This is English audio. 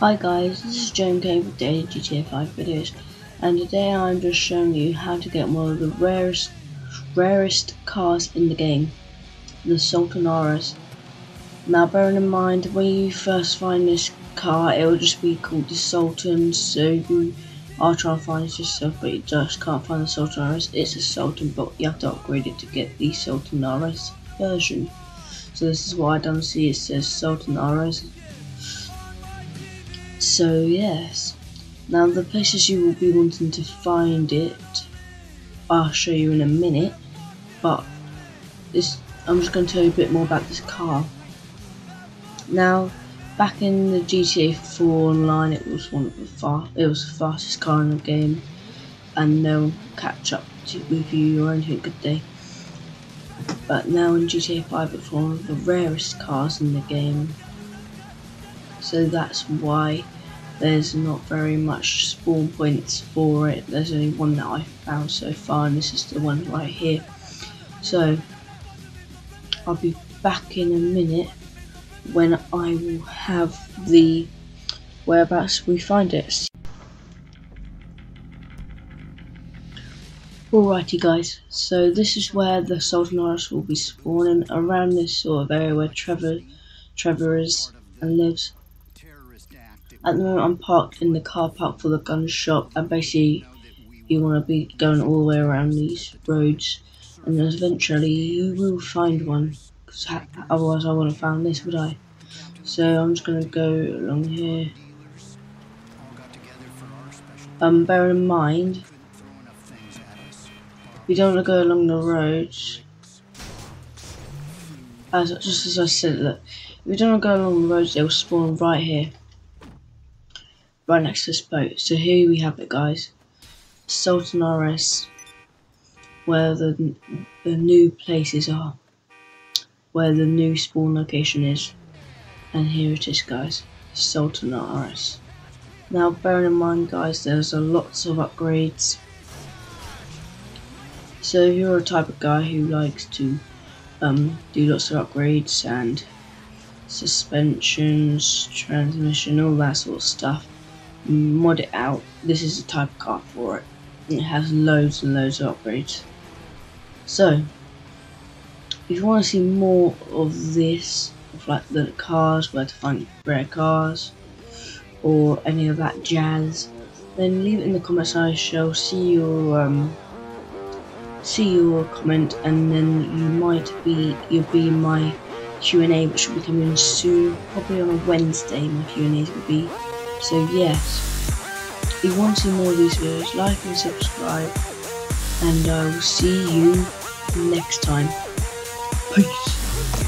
Hi guys, this is Joan K with Daily GTA 5 videos, and today I'm just showing you how to get one of the rarest, rarest cars in the game, the Sultan RS. Now bearing in mind, when you first find this car, it will just be called the Sultan, so are trying to find it yourself, but you just can't find the Sultan RS. It's a Sultan, but you have to upgrade it to get the Sultan RS version. So this is why I don't see it says Sultan RS so yes, now the places you will be wanting to find it, I'll show you in a minute, but this I'm just going to tell you a bit more about this car. Now, back in the GTA 4 online, it was one of the fast, it was the fastest car in the game, and no one catch up to, with you or anything, could they? But now in GTA 5, it's one of the rarest cars in the game, so that's why there's not very much spawn points for it. There's only one that I've found so far, and this is the one right here. So, I'll be back in a minute when I will have the whereabouts we find it. Alrighty guys, so this is where the Sultan RS will be spawning around this sort of area where Trevor Trevor is and lives. At the moment I'm parked in the car park for the gun shop and basically you want to be going all the way around these roads and eventually you will find one because otherwise I wouldn't have found this would I? So I'm just going to go along here. Um bear in mind we don't want to go along the roads. As just as I said look if we don't want to go along the roads they'll spawn right here right next to this boat. So here we have it, guys. Sultan RS, where the the new places are, where the new spawn location is, and here it is, guys. Sultan RS. Now, bearing in mind, guys, there's a lots of upgrades. So if you're a type of guy who likes to um, do lots of upgrades and suspensions, transmission, all that sort of stuff, mod it out. This is the type of car for it. It has loads and loads of upgrades. So, if you want to see more of this, of like the cars, where to find rare cars, or any of that jazz, then leave it in the comments. I shall see your um, see your comment, and then you might be you'll be my Q and A, which will be coming soon, probably on a Wednesday. My Q and A's will be. So yes, if you want to see more of these videos, like and subscribe, and I will see you next time. Peace.